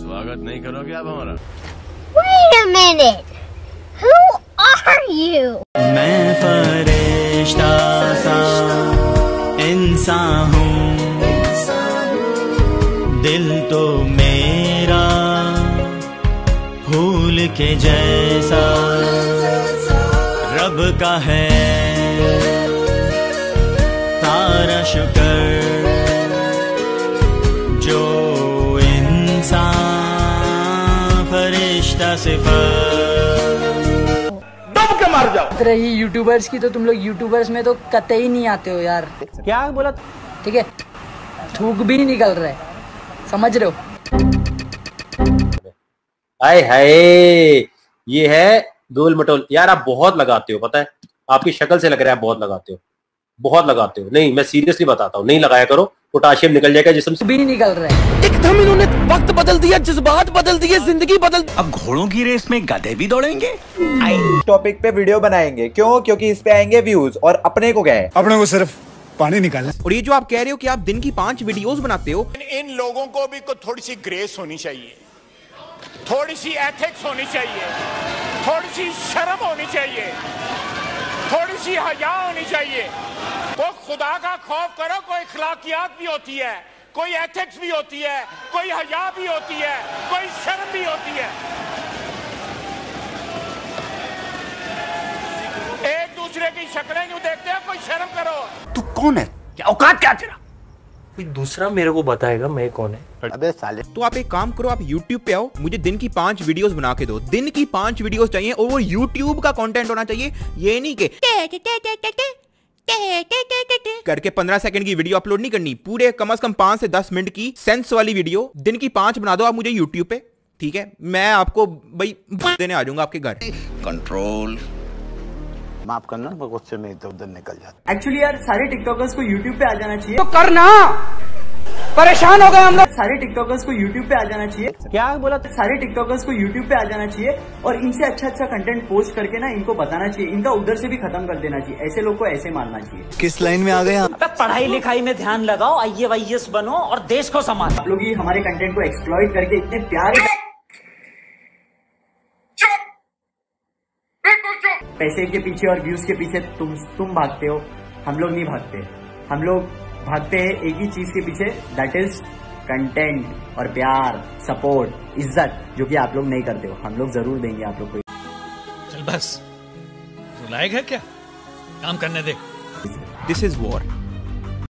स्वागत नहीं करोगे आप हमारा Wait a minute. Who are you? मैं फरिश्ता सा इंसान हूँ दिल तो मेरा फूल के जैसा रब का है तारा शुक्र फरिश्ता सिफर। रही यूट्यूबर्स की तो तुम लोग यूट्यूबर्स में तो कतई नहीं आते हो यार। क्या बोला? ठीक है? थूक भी नहीं निकल रहा। है समझ रहे हो? हाय हाय। ये है गोल मटोल। यार आप बहुत लगाते हो पता है? आपकी शक्ल से लग रहा है आप बहुत लगाते हो। बहुत लगाते हो। नहीं मैं सीरियसली बताता हूँ। नहीं लगाया करो। पोटाशियम निकल जाएगा जिसम से भी नहीं निकल रहा है। एकदम इन्होंने वक्त बदल दिया जज्बात बदल दिए ज़िंदगी बदल अब घोड़ों की रेस में गधे भी दौड़ेंगे। टॉपिक पे वीडियो बनाएँगे। क्यों? क्योंकि इस पे आएँगे व्यूज़ और अपने को गए अपने को सिर्फ़ पानी निकालना और ये जो आप कह रहे हो कि आप दिन की पाँच वीडियोस बनाते हो इन लोगों को भी को थोड़ी सी ग्रेस होनी चाहिए। थोड़ी सी एथिक्स होनी चाहिए। थोड़ी सी शर्म होनी चाहिए। थोड़ी हजा होनी चाहिए। वो खुदा का खौफ करो, कोई अखलाकियात भी होती है, कोई एथिक्स भी होती है, कोई हजा भी होती है, कोई शर्म भी होती है। एक दूसरे की शक्लें क्यों देखते हैं? कोई शर्म करो। तू कौन है? क्या औकात क्या तेरा? कोई दूसरा मेरे को बताएगा मैं कौन है अबे साले तो आप एक काम करो आप YouTube पे आओ मुझे दिन की पाँच वीडियोस बना के दो दिन की पाँच वीडियोस चाहिए और वो YouTube का कंटेंट होना चाहिए ये नहीं कि करके पंद्रह सेकंड की वीडियो अपलोड नहीं करनी पूरे कम से कम पाँच से दस मिनट की सेंस वाली वीडियो दिन की पाँच बना दो आप मुझे यूट्यूब पे ठीक है मैं आपको भाई देने आ जाऊँगा आपके घर कंट्रोल माफ़ करना मैं गुस्से में इधर उधर निकल जाता एक्चुअली यार सारे टिकटॉकर्स को यूट्यूब पे आ जाना चाहिए। तो करना। परेशान हो गए हम लोग। सारे टिकटॉकर्स को यूट्यूब पे आ जाना चाहिए। क्या बोला? सारे टिकटॉकर्स को यूट्यूब पे आ जाना चाहिए और इनसे अच्छा अच्छा कंटेंट पोस्ट करके ना इनको बताना चाहिए। इनका उधर से भी खत्म कर देना चाहिए। ऐसे लोग को ऐसे मारना चाहिए। किस लाइन में आ गए आप? पढ़ाई लिखाई में ध्यान लगाओ आई वाई बनो और देश को संभालो। आप लोग हमारे कंटेंट को एक्सप्लॉइट करके इतने प्यारे पैसे के पीछे और व्यूज़ के पीछे तुम तुम भागते हो हम लोग नहीं भागते। हम लोग भागते हैं एक ही चीज़ के पीछे दैट इज़ कंटेंट और प्यार सपोर्ट इज़्ज़त जो कि आप लोग नहीं करते हो। हम लोग ज़रूर देंगे आप लोग को। चल बस। रुलाएगा क्या? काम करने दे। This is war